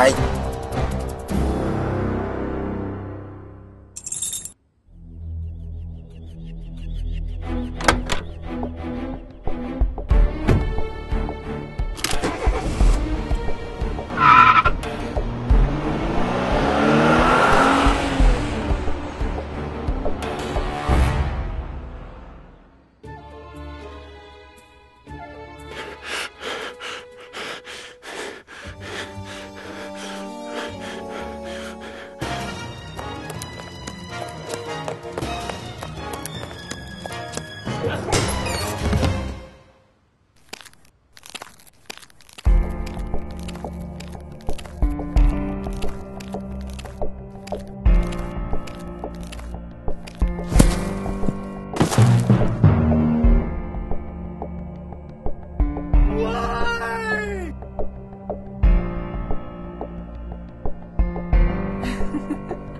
拜。Why?